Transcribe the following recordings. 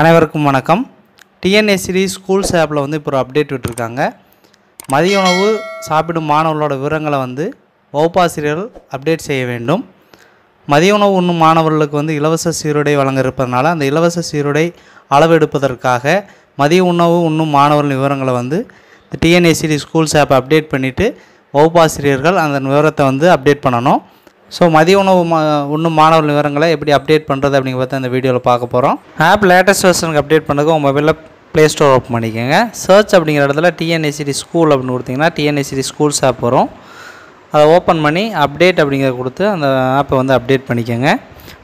அனைவருக்கும் வணக்கம். டிஎன்எஸ்சிடி ஸ்கூல்ஸ் ஆப்பில் வந்து இப்போ ஒரு அப்டேட் விட்டுருக்காங்க. மதிய உணவு சாப்பிடும் மாணவர்களோட விவரங்களை வந்து வகுப்பாசிரியர்கள் அப்டேட் செய்ய வேண்டும். மதிய உணவு உண்ணும் மாணவர்களுக்கு வந்து இலவச சீருடை வழங்க இருப்பதனால அந்த இலவச சீருடை அளவெடுப்பதற்காக மதிய உணவு உண்ணும் மாணவர்கள் விவரங்களை வந்து இந்த டிஎன்எஸ்சிடி ஸ்கூல்ஸ் ஆப் அப்டேட் பண்ணிவிட்டு வகுப்பாசிரியர்கள் அந்த விவரத்தை வந்து அப்டேட் பண்ணணும். ஸோ மதிய உணவு மா உண்ணும் மாணவர் விவரங்களை எப்படி அப்டேட் பண்ணுறது அப்படிங்கிறத பார்த்து அந்த வீடியோவில் பார்க்க போகிறோம் ஆப் லேட்டஸ்ட் வெர்ஷனுக்கு அப்டேட் பண்ணுறதுக்கு உங்கள் மொபைலில் ப்ளே ஸ்டோர் ஓப்பன் பண்ணிக்கோங்க. சர்ச் அப்படிங்கிற இடத்துல டிஎன்ஏசிடி ஸ்கூல் அப்படின்னு கொடுத்தீங்கன்னா டிஎன்ஏசிடி ஸ்கூல்ஸ் ஆப் வரும். அதை ஓப்பன் பண்ணி அப்டேட் அப்படிங்கிறத கொடுத்து அந்த ஆப்பை வந்து அப்டேட் பண்ணிக்கோங்க.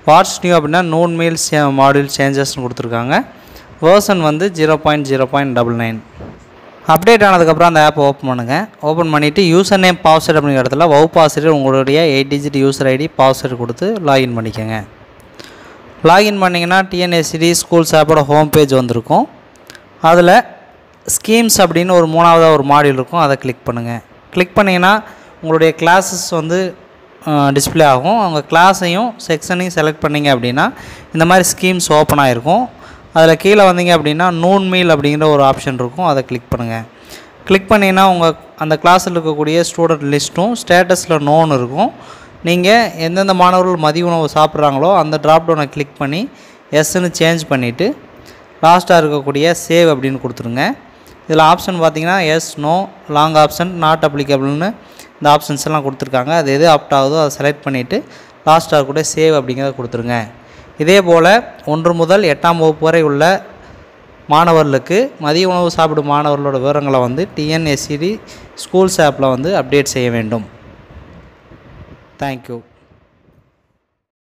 வாட்ஸ் நியூ அப்படின்னா நோன் மீல்ஸ் மாடியூல் சேஞ்சஸ்னு கொடுத்துருக்காங்க. வேர்ஷன் வந்து zero point zero point double nine update ஆனதுக்கப்புறம் அந்த ஆப்பை ஓப்பன் பண்ணுங்கள் ஓப்பன் பண்ணிவிட்டு யூசர் நேம் பாஸ்வேர்டு அப்படிங்கிற இடத்துல பாஸ்வேர்டு உங்களுடைய eight digit user ID password கொடுத்து லாகின் பண்ணிக்கோங்க. லாகின் பண்ணிங்கன்னா டிஎன்எஸ்சிடி ஸ்கூல்ஸ் ஆப்போட ஹோம் பேஜ் வந்திருக்கும். அதில் ஸ்கீம்ஸ் அப்படின்னு ஒரு மூணாவதாக ஒரு மாடியூல் இருக்கும். அதை கிளிக் பண்ணுங்கள் கிளிக் பண்ணிங்கன்னா உங்களுடைய கிளாஸஸ் வந்து டிஸ்ப்ளே ஆகும். அவங்க கிளாஸையும் செக்ஷனையும் செலக்ட் பண்ணிங்க அப்படின்னா இந்த மாதிரி ஸ்கீம்ஸ் ஓப்பன் ஆகிருக்கும் அதில் கீழே வந்தீங்க அப்படின்னா நூன் மீல் அப்படிங்கிற ஒரு ஆப்ஷன் இருக்கும். அதை கிளிக் பண்ணுங்கள் கிளிக் பண்ணிங்கன்னா உங்கள் அந்த கிளாஸில் இருக்கக்கூடிய ஸ்டூடெண்ட் லிஸ்ட்டும் ஸ்டேட்டஸில் நோன் இருக்கும். நீங்கள் எந்தெந்த மாணவர்கள் மதிய உணவு சாப்பிட்றாங்களோ அந்த ட்ராப்டவுனை கிளிக் பண்ணி எஸ்ன்னு சேஞ்ச் பண்ணிவிட்டு லாஸ்ட்டாக இருக்கக்கூடிய சேவ் அப்படின்னு கொடுத்துருங்க. இதில் ஆப்ஷன் பார்த்தீங்கன்னா yes no long option not அப்ளிகபிள்னு இந்த ஆப்ஷன்ஸ் எல்லாம் கொடுத்துருக்காங்க. அது எது ஆப்ட் ஆகுதோ அதை செலக்ட் பண்ணிவிட்டு லாஸ்ட்டாக கூட சேவ் அப்படிங்கிறத கொடுத்துருங்க. இதேபோல் ஒன்று முதல் எட்டாம் வகுப்பு வரை உள்ள மாணவர்களுக்கு மதிய உணவு சாப்பிடும் மாணவர்களோட விவரங்களை வந்து டிஎன்எஸ்சிடி ஸ்கூல்ஸ் ஆப்பில் வந்து அப்டேட் செய்ய வேண்டும். தேங்க்யூ